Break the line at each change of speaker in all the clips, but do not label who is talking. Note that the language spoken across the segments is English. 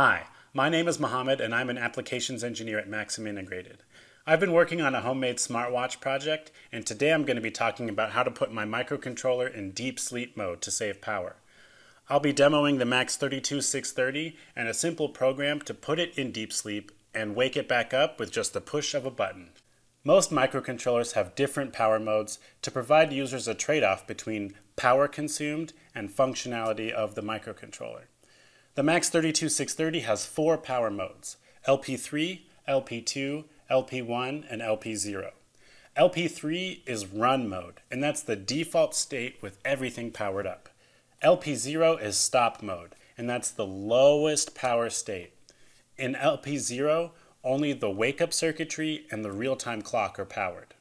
Hi, my name is Mohammed and I'm an applications engineer at Maxim Integrated. I've been working on a homemade smartwatch project and today I'm going to be talking about how to put my microcontroller in deep sleep mode to save power. I'll be demoing the MAX32630 and a simple program to put it in deep sleep and wake it back up with just the push of a button. Most microcontrollers have different power modes to provide users a trade-off between power consumed and functionality of the microcontroller. The MAX32630 has four power modes, LP3, LP2, LP1, and LP0. LP3 is run mode, and that's the default state with everything powered up. LP0 is stop mode, and that's the lowest power state. In LP0, only the wake-up circuitry and the real-time clock are powered.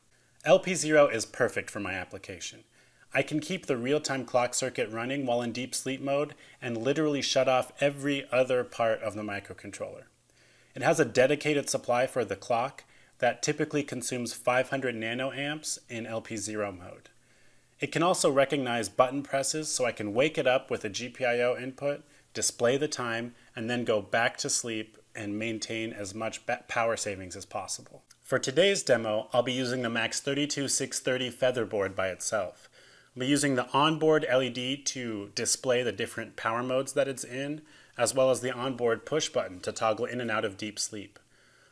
LP0 is perfect for my application. I can keep the real-time clock circuit running while in deep sleep mode and literally shut off every other part of the microcontroller. It has a dedicated supply for the clock that typically consumes 500 nanoamps in LP0 mode. It can also recognize button presses so I can wake it up with a GPIO input, display the time, and then go back to sleep and maintain as much power savings as possible. For today's demo, I'll be using the MAX32630 Featherboard by itself. I'll be using the onboard LED to display the different power modes that it's in, as well as the onboard push button to toggle in and out of deep sleep.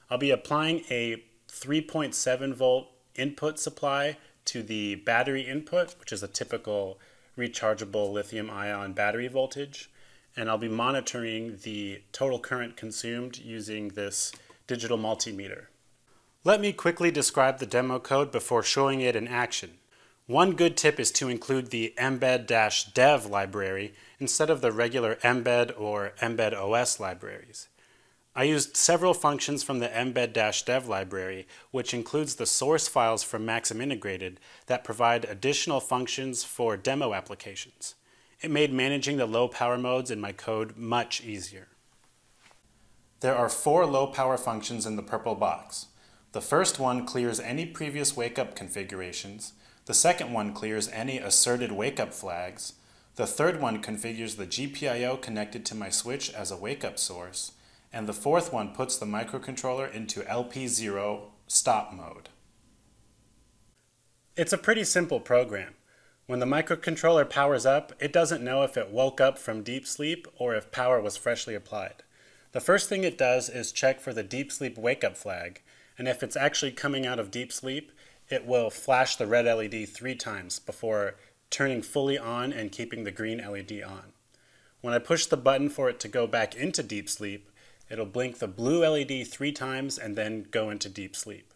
I'll be applying a 3.7 volt input supply to the battery input, which is a typical rechargeable lithium ion battery voltage and I'll be monitoring the total current consumed using this digital multimeter. Let me quickly describe the demo code before showing it in action. One good tip is to include the mbed-dev library instead of the regular mbed or mbed-os libraries. I used several functions from the mbed-dev library, which includes the source files from Maxim Integrated that provide additional functions for demo applications. It made managing the low power modes in my code much easier. There are four low power functions in the purple box. The first one clears any previous wake-up configurations. The second one clears any asserted wake-up flags. The third one configures the GPIO connected to my switch as a wake-up source. And the fourth one puts the microcontroller into LP0 stop mode. It's a pretty simple program. When the microcontroller powers up, it doesn't know if it woke up from deep sleep or if power was freshly applied. The first thing it does is check for the deep sleep wake up flag, and if it's actually coming out of deep sleep, it will flash the red LED three times before turning fully on and keeping the green LED on. When I push the button for it to go back into deep sleep, it'll blink the blue LED three times and then go into deep sleep.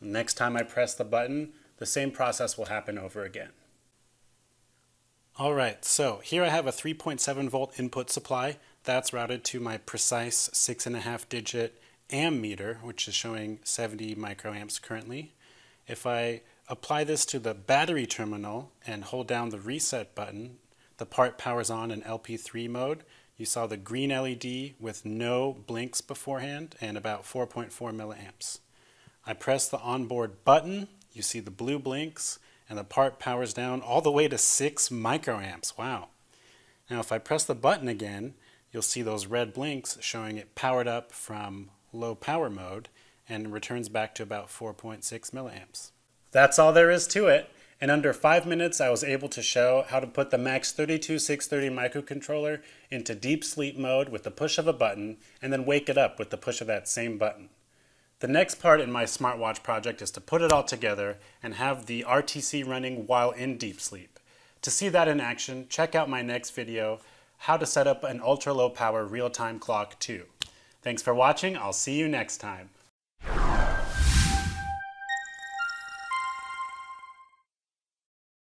Next time I press the button, the same process will happen over again. All right, so here I have a 3.7 volt input supply. That's routed to my precise six and a half digit ammeter, which is showing 70 microamps currently. If I apply this to the battery terminal and hold down the reset button, the part powers on in LP3 mode. You saw the green LED with no blinks beforehand and about 4.4 milliamps. I press the onboard button, you see the blue blinks, and the part powers down all the way to 6 microamps. Wow. Now if I press the button again, you'll see those red blinks showing it powered up from low power mode and returns back to about 4.6 milliamps. That's all there is to it. In under five minutes, I was able to show how to put the MAX32630 microcontroller into deep sleep mode with the push of a button and then wake it up with the push of that same button. The next part in my smartwatch project is to put it all together and have the RTC running while in deep sleep. To see that in action, check out my next video, how to set up an ultra low power real-time clock 2. Thanks for watching, I'll see you next time.